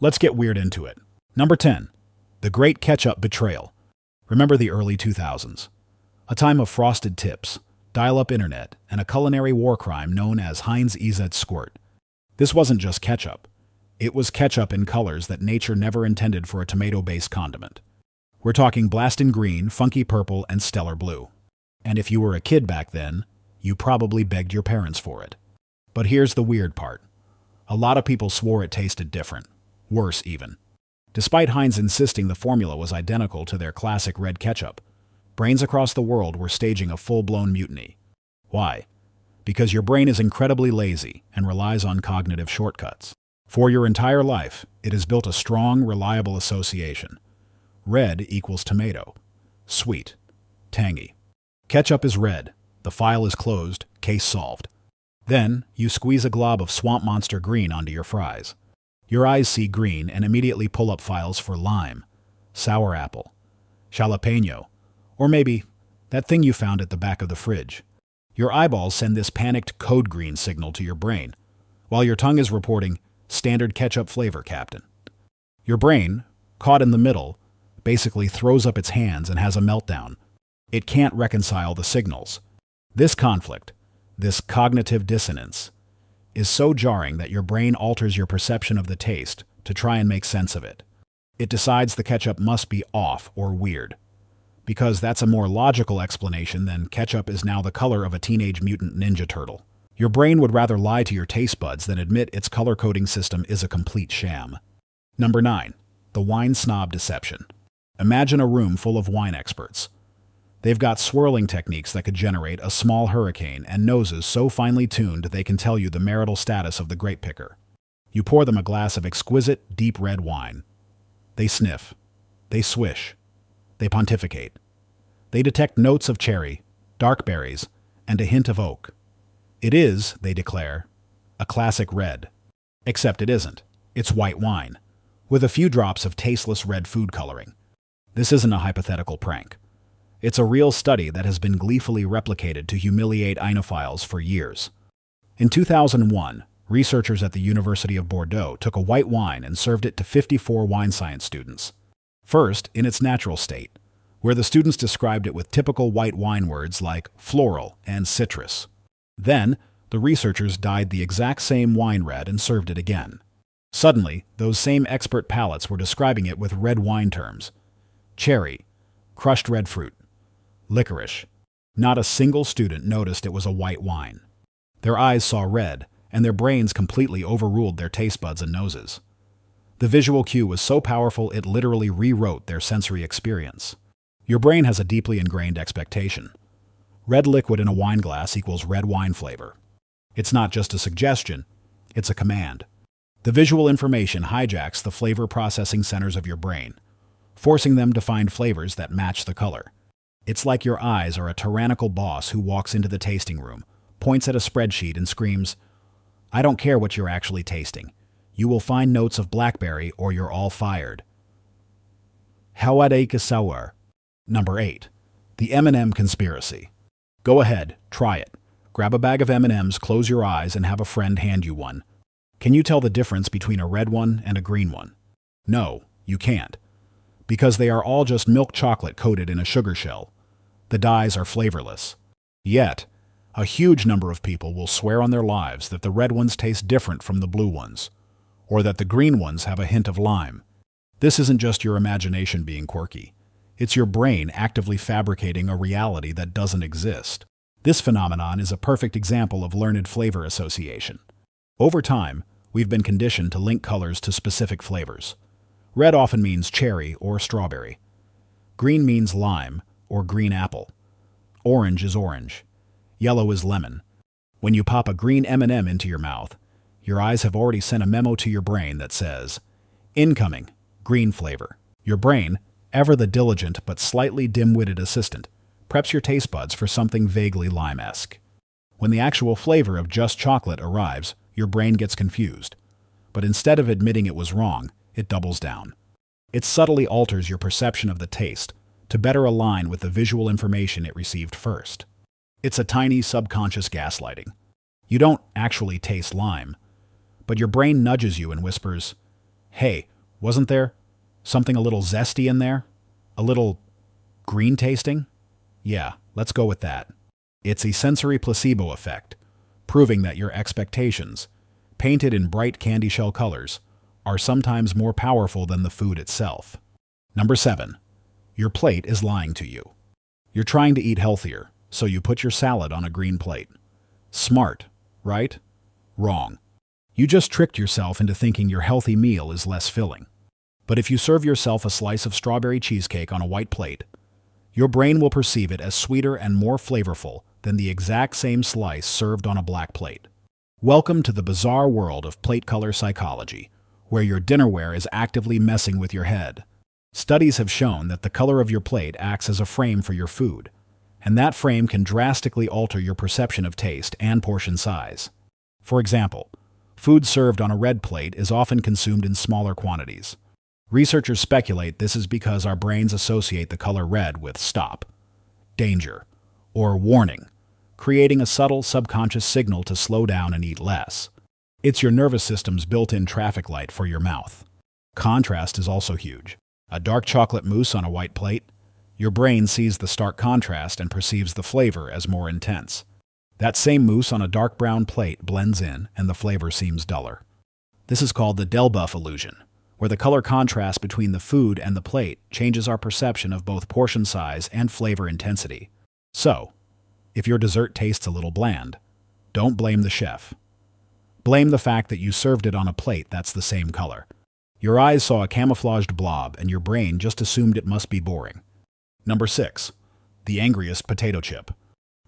Let's get weird into it. Number 10. The Great Ketchup Betrayal. Remember the early 2000s. A time of frosted tips, dial-up internet, and a culinary war crime known as Heinz EZ Squirt. This wasn't just ketchup. It was ketchup in colors that nature never intended for a tomato-based condiment. We're talking blastin' green, funky purple, and stellar blue. And if you were a kid back then, you probably begged your parents for it. But here's the weird part. A lot of people swore it tasted different. Worse, even. Despite Heinz insisting the formula was identical to their classic red ketchup, brains across the world were staging a full-blown mutiny. Why? Because your brain is incredibly lazy and relies on cognitive shortcuts. For your entire life, it has built a strong, reliable association. Red equals tomato. Sweet. Tangy. Ketchup is red. The file is closed. Case solved. Then, you squeeze a glob of Swamp Monster green onto your fries. Your eyes see green and immediately pull up files for lime, sour apple, jalapeno, or maybe that thing you found at the back of the fridge. Your eyeballs send this panicked code green signal to your brain, while your tongue is reporting standard ketchup flavor, Captain. Your brain, caught in the middle, basically throws up its hands and has a meltdown. It can't reconcile the signals. This conflict, this cognitive dissonance, is so jarring that your brain alters your perception of the taste to try and make sense of it. It decides the ketchup must be off or weird. Because that's a more logical explanation than ketchup is now the color of a teenage mutant ninja turtle. Your brain would rather lie to your taste buds than admit its color coding system is a complete sham. Number 9. The Wine Snob Deception. Imagine a room full of wine experts. They've got swirling techniques that could generate a small hurricane and noses so finely tuned they can tell you the marital status of the grape picker. You pour them a glass of exquisite, deep red wine. They sniff. They swish. They pontificate. They detect notes of cherry, dark berries, and a hint of oak. It is, they declare, a classic red. Except it isn't. It's white wine, with a few drops of tasteless red food coloring. This isn't a hypothetical prank. It's a real study that has been gleefully replicated to humiliate oenophiles for years. In 2001, researchers at the University of Bordeaux took a white wine and served it to 54 wine science students. First, in its natural state, where the students described it with typical white wine words like floral and citrus. Then, the researchers dyed the exact same wine red and served it again. Suddenly, those same expert palates were describing it with red wine terms cherry, crushed red fruit, licorice. Not a single student noticed it was a white wine. Their eyes saw red, and their brains completely overruled their taste buds and noses. The visual cue was so powerful it literally rewrote their sensory experience. Your brain has a deeply ingrained expectation. Red liquid in a wine glass equals red wine flavor. It's not just a suggestion, it's a command. The visual information hijacks the flavor processing centers of your brain, forcing them to find flavors that match the color. It's like your eyes are a tyrannical boss who walks into the tasting room, points at a spreadsheet, and screams, I don't care what you're actually tasting. You will find notes of blackberry or you're all fired. Hawade Kasawar. Number 8. The M&M Conspiracy. Go ahead, try it. Grab a bag of M&Ms, close your eyes, and have a friend hand you one. Can you tell the difference between a red one and a green one? No, you can't. Because they are all just milk chocolate coated in a sugar shell. The dyes are flavorless. Yet, a huge number of people will swear on their lives that the red ones taste different from the blue ones, or that the green ones have a hint of lime. This isn't just your imagination being quirky. It's your brain actively fabricating a reality that doesn't exist. This phenomenon is a perfect example of learned flavor association. Over time, we've been conditioned to link colors to specific flavors. Red often means cherry or strawberry. Green means lime, or green apple. Orange is orange. Yellow is lemon. When you pop a green M&M into your mouth, your eyes have already sent a memo to your brain that says, Incoming, green flavor. Your brain, ever the diligent but slightly dim-witted assistant, preps your taste buds for something vaguely lime-esque. When the actual flavor of just chocolate arrives, your brain gets confused. But instead of admitting it was wrong, it doubles down. It subtly alters your perception of the taste to better align with the visual information it received first. It's a tiny subconscious gaslighting. You don't actually taste lime, but your brain nudges you and whispers, Hey, wasn't there something a little zesty in there? A little green tasting? Yeah, let's go with that. It's a sensory placebo effect, proving that your expectations, painted in bright candy shell colors, are sometimes more powerful than the food itself. Number 7. Your plate is lying to you. You're trying to eat healthier, so you put your salad on a green plate. Smart, right? Wrong. You just tricked yourself into thinking your healthy meal is less filling. But if you serve yourself a slice of strawberry cheesecake on a white plate, your brain will perceive it as sweeter and more flavorful than the exact same slice served on a black plate. Welcome to the bizarre world of plate color psychology, where your dinnerware is actively messing with your head. Studies have shown that the color of your plate acts as a frame for your food, and that frame can drastically alter your perception of taste and portion size. For example, food served on a red plate is often consumed in smaller quantities. Researchers speculate this is because our brains associate the color red with stop, danger, or warning, creating a subtle subconscious signal to slow down and eat less. It's your nervous system's built-in traffic light for your mouth. Contrast is also huge. A dark chocolate mousse on a white plate, your brain sees the stark contrast and perceives the flavor as more intense. That same mousse on a dark brown plate blends in and the flavor seems duller. This is called the Delboeuf illusion, where the color contrast between the food and the plate changes our perception of both portion size and flavor intensity. So, if your dessert tastes a little bland, don't blame the chef. Blame the fact that you served it on a plate that's the same color. Your eyes saw a camouflaged blob and your brain just assumed it must be boring. Number 6. The angriest potato chip.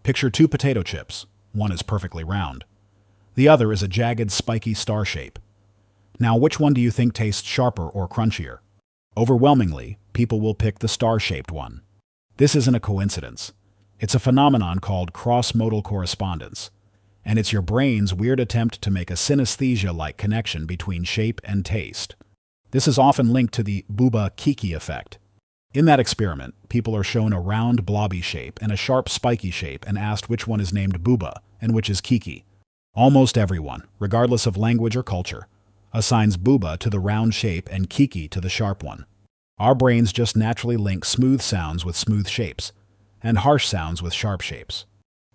Picture two potato chips. One is perfectly round. The other is a jagged, spiky star shape. Now, which one do you think tastes sharper or crunchier? Overwhelmingly, people will pick the star-shaped one. This isn't a coincidence. It's a phenomenon called cross-modal correspondence, and it's your brain's weird attempt to make a synesthesia-like connection between shape and taste. This is often linked to the Bouba Kiki effect, in that experiment, people are shown a round blobby shape and a sharp spiky shape and asked which one is named Bouba and which is Kiki. Almost everyone, regardless of language or culture, assigns Bouba to the round shape and Kiki to the sharp one. Our brains just naturally link smooth sounds with smooth shapes, and harsh sounds with sharp shapes.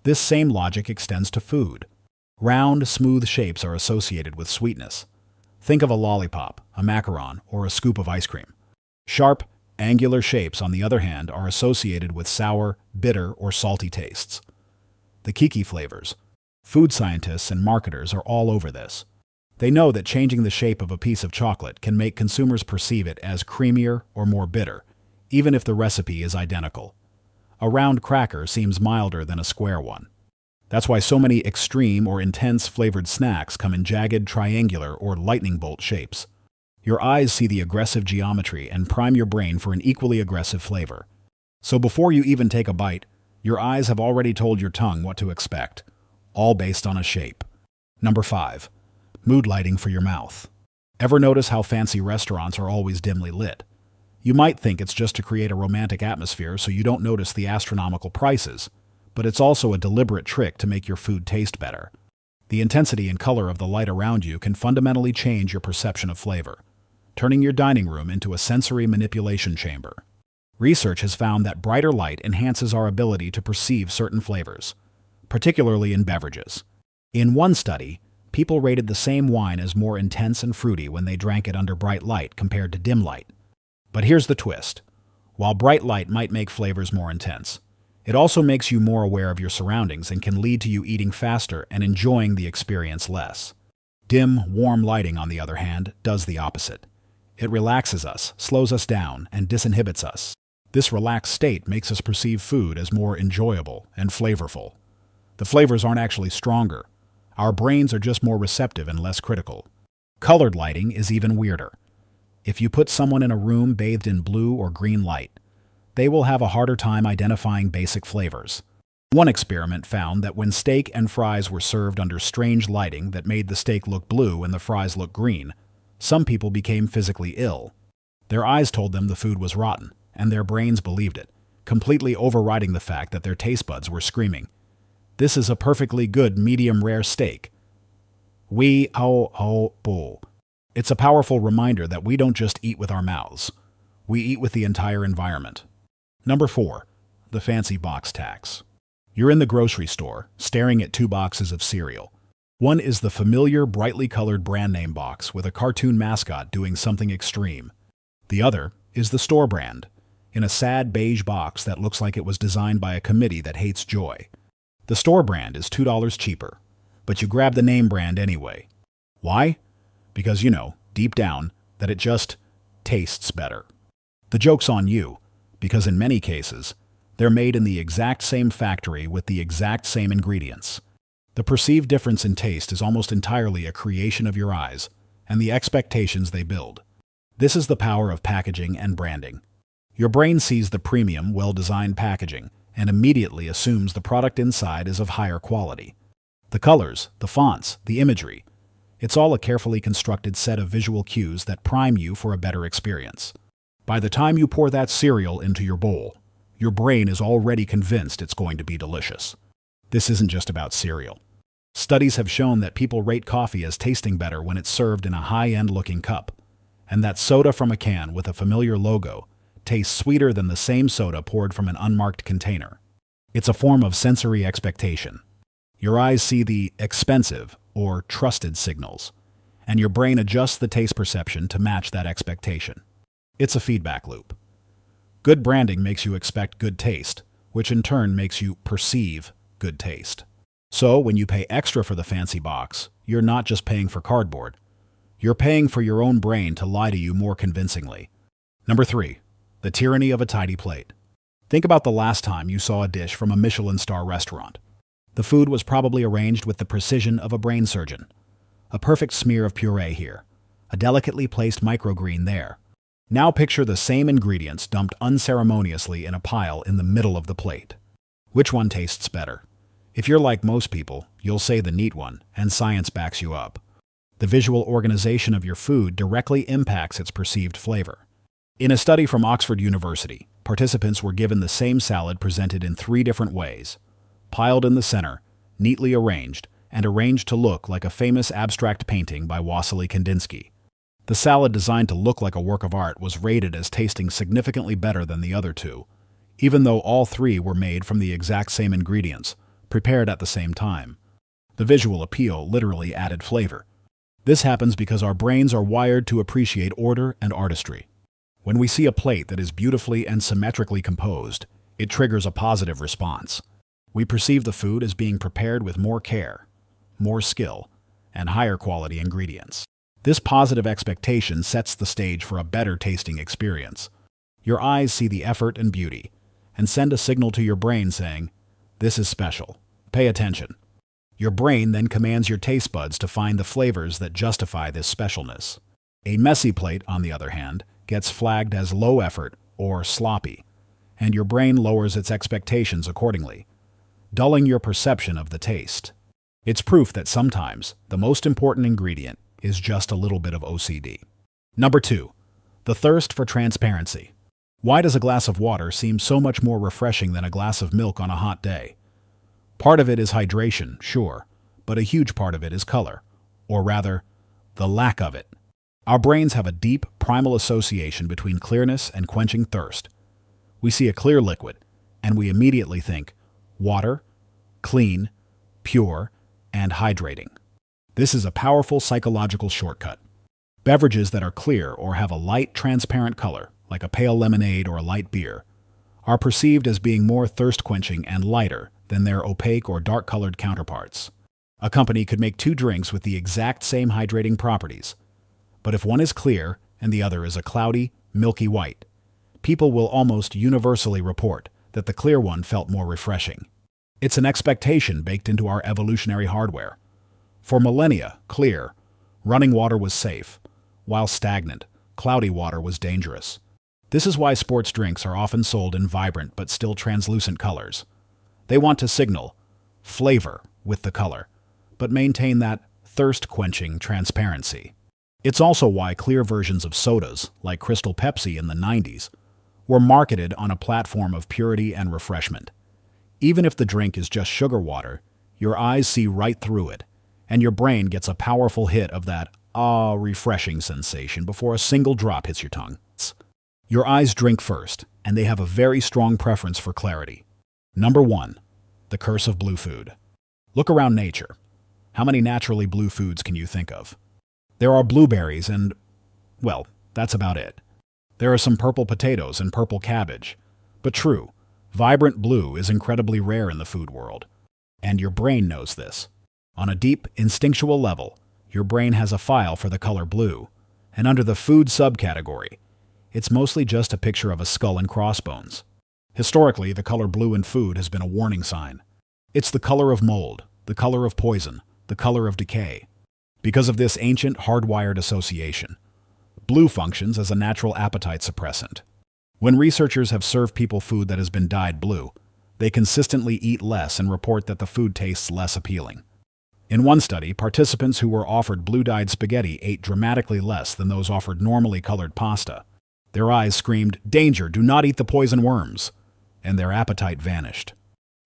This same logic extends to food. Round, smooth shapes are associated with sweetness. Think of a lollipop, a macaron, or a scoop of ice cream. Sharp, Angular shapes, on the other hand, are associated with sour, bitter, or salty tastes. The kiki flavors. Food scientists and marketers are all over this. They know that changing the shape of a piece of chocolate can make consumers perceive it as creamier or more bitter, even if the recipe is identical. A round cracker seems milder than a square one. That's why so many extreme or intense flavored snacks come in jagged, triangular, or lightning bolt shapes. Your eyes see the aggressive geometry and prime your brain for an equally aggressive flavor. So before you even take a bite, your eyes have already told your tongue what to expect, all based on a shape. Number 5. Mood lighting for your mouth. Ever notice how fancy restaurants are always dimly lit? You might think it's just to create a romantic atmosphere so you don't notice the astronomical prices, but it's also a deliberate trick to make your food taste better. The intensity and color of the light around you can fundamentally change your perception of flavor turning your dining room into a sensory manipulation chamber. Research has found that brighter light enhances our ability to perceive certain flavors, particularly in beverages. In one study, people rated the same wine as more intense and fruity when they drank it under bright light compared to dim light. But here's the twist. While bright light might make flavors more intense, it also makes you more aware of your surroundings and can lead to you eating faster and enjoying the experience less. Dim, warm lighting, on the other hand, does the opposite. It relaxes us, slows us down, and disinhibits us. This relaxed state makes us perceive food as more enjoyable and flavorful. The flavors aren't actually stronger. Our brains are just more receptive and less critical. Colored lighting is even weirder. If you put someone in a room bathed in blue or green light, they will have a harder time identifying basic flavors. One experiment found that when steak and fries were served under strange lighting that made the steak look blue and the fries look green, some people became physically ill. Their eyes told them the food was rotten, and their brains believed it, completely overriding the fact that their taste buds were screaming, This is a perfectly good medium rare steak. We ao ao bo. It's a powerful reminder that we don't just eat with our mouths, we eat with the entire environment. Number 4. The Fancy Box Tax. You're in the grocery store, staring at two boxes of cereal. One is the familiar, brightly colored brand name box with a cartoon mascot doing something extreme. The other is the store brand, in a sad beige box that looks like it was designed by a committee that hates joy. The store brand is $2 cheaper, but you grab the name brand anyway. Why? Because you know, deep down, that it just tastes better. The joke's on you, because in many cases, they're made in the exact same factory with the exact same ingredients. The perceived difference in taste is almost entirely a creation of your eyes and the expectations they build. This is the power of packaging and branding. Your brain sees the premium, well-designed packaging and immediately assumes the product inside is of higher quality. The colors, the fonts, the imagery, it's all a carefully constructed set of visual cues that prime you for a better experience. By the time you pour that cereal into your bowl, your brain is already convinced it's going to be delicious. This isn't just about cereal. Studies have shown that people rate coffee as tasting better when it's served in a high-end looking cup, and that soda from a can with a familiar logo tastes sweeter than the same soda poured from an unmarked container. It's a form of sensory expectation. Your eyes see the expensive or trusted signals, and your brain adjusts the taste perception to match that expectation. It's a feedback loop. Good branding makes you expect good taste, which in turn makes you perceive good taste. So, when you pay extra for the fancy box, you're not just paying for cardboard. You're paying for your own brain to lie to you more convincingly. Number three, the tyranny of a tidy plate. Think about the last time you saw a dish from a Michelin star restaurant. The food was probably arranged with the precision of a brain surgeon. A perfect smear of puree here, a delicately placed microgreen there, now picture the same ingredients dumped unceremoniously in a pile in the middle of the plate. Which one tastes better? If you're like most people, you'll say the neat one, and science backs you up. The visual organization of your food directly impacts its perceived flavor. In a study from Oxford University, participants were given the same salad presented in three different ways piled in the center, neatly arranged, and arranged to look like a famous abstract painting by Wassily Kandinsky. The salad designed to look like a work of art was rated as tasting significantly better than the other two, even though all three were made from the exact same ingredients, prepared at the same time. The visual appeal literally added flavor. This happens because our brains are wired to appreciate order and artistry. When we see a plate that is beautifully and symmetrically composed, it triggers a positive response. We perceive the food as being prepared with more care, more skill, and higher quality ingredients. This positive expectation sets the stage for a better tasting experience. Your eyes see the effort and beauty, and send a signal to your brain saying, This is special. Pay attention. Your brain then commands your taste buds to find the flavors that justify this specialness. A messy plate, on the other hand, gets flagged as low effort or sloppy, and your brain lowers its expectations accordingly, dulling your perception of the taste. It's proof that sometimes the most important ingredient is just a little bit of OCD. Number two, the thirst for transparency. Why does a glass of water seem so much more refreshing than a glass of milk on a hot day? Part of it is hydration, sure, but a huge part of it is color, or rather, the lack of it. Our brains have a deep, primal association between clearness and quenching thirst. We see a clear liquid, and we immediately think water, clean, pure, and hydrating. This is a powerful psychological shortcut. Beverages that are clear or have a light, transparent color, like a pale lemonade or a light beer, are perceived as being more thirst-quenching and lighter than their opaque or dark-colored counterparts. A company could make two drinks with the exact same hydrating properties, but if one is clear and the other is a cloudy, milky white, people will almost universally report that the clear one felt more refreshing. It's an expectation baked into our evolutionary hardware. For millennia, clear, running water was safe, while stagnant, cloudy water was dangerous. This is why sports drinks are often sold in vibrant but still translucent colors. They want to signal flavor with the color, but maintain that thirst-quenching transparency. It's also why clear versions of sodas, like Crystal Pepsi in the 90s, were marketed on a platform of purity and refreshment. Even if the drink is just sugar water, your eyes see right through it and your brain gets a powerful hit of that ah refreshing sensation before a single drop hits your tongue. Your eyes drink first, and they have a very strong preference for clarity. Number 1. The Curse of Blue Food. Look around nature. How many naturally blue foods can you think of? There are blueberries and, well, that's about it. There are some purple potatoes and purple cabbage. But true, vibrant blue is incredibly rare in the food world. And your brain knows this. On a deep, instinctual level, your brain has a file for the color blue, and under the food subcategory, it's mostly just a picture of a skull and crossbones. Historically, the color blue in food has been a warning sign. It's the color of mold, the color of poison, the color of decay. Because of this ancient, hardwired association, blue functions as a natural appetite suppressant. When researchers have served people food that has been dyed blue, they consistently eat less and report that the food tastes less appealing. In one study, participants who were offered blue-dyed spaghetti ate dramatically less than those offered normally colored pasta. Their eyes screamed, Danger, do not eat the poison worms! And their appetite vanished.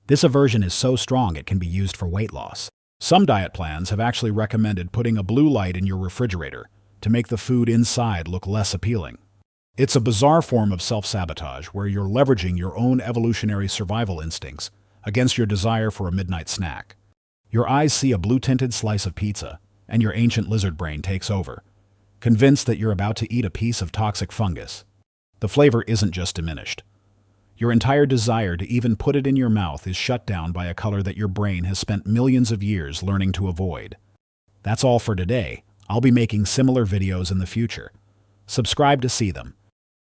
This aversion is so strong it can be used for weight loss. Some diet plans have actually recommended putting a blue light in your refrigerator to make the food inside look less appealing. It's a bizarre form of self-sabotage where you're leveraging your own evolutionary survival instincts against your desire for a midnight snack. Your eyes see a blue-tinted slice of pizza, and your ancient lizard brain takes over, convinced that you're about to eat a piece of toxic fungus. The flavor isn't just diminished. Your entire desire to even put it in your mouth is shut down by a color that your brain has spent millions of years learning to avoid. That's all for today. I'll be making similar videos in the future. Subscribe to see them.